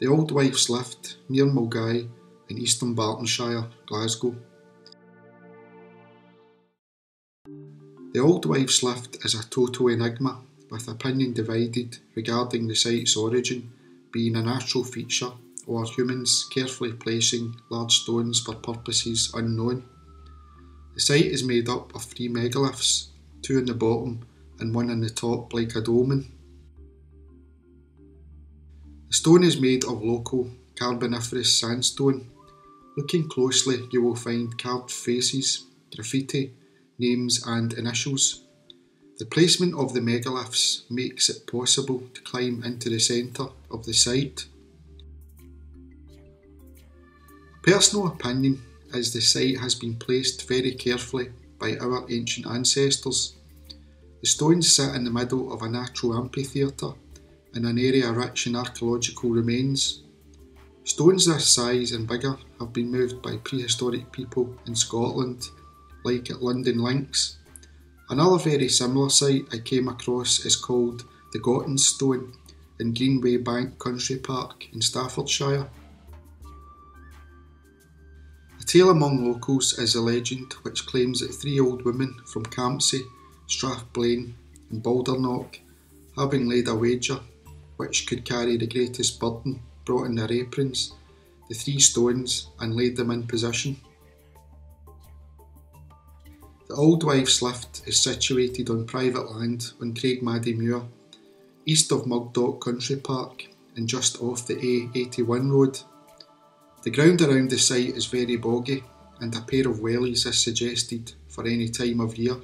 The Auld Wife's Lift, near Milngavie in East Dumbartonshire, Glasgow. The Auld Wife's Lift is a total enigma, with opinion divided regarding the site's origin being a natural feature or humans carefully placing large stones for purposes unknown. The site is made up of three megaliths, two in the bottom and one on the top like a dolmen. The stone is made of local carboniferous sandstone. Looking closely, you will find carved faces, graffiti, names, and initials. The placement of the megaliths makes it possible to climb into the centre of the site. Personal opinion is the site has been placed very carefully by our ancient ancestors. The stones sit in the middle of a natural amphitheatre in an area rich in archaeological remains. Stones this size and bigger have been moved by prehistoric people in Scotland, like at Lundin Links. Another very similar site I came across is called the Gawtons Stone in Greenway Bank Country Park in Staffordshire. A tale among locals is a legend which claims that three old women from Campsie, Strathblane, and Baldernock, having laid a wager which could carry the greatest burden, brought in their aprons the three stones and laid them in position. The Auld Wife's Lift is situated on private land on Craigmaddie east of Mugdock Country Park and just off the A81 road. The ground around the site is very boggy and a pair of wellies is suggested for any time of year.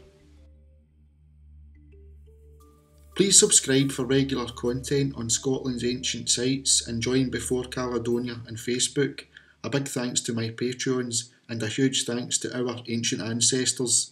Please subscribe for regular content on Scotland's ancient sites and join Before Caledonia on Facebook. A big thanks to my Patreons and a huge thanks to our ancient ancestors.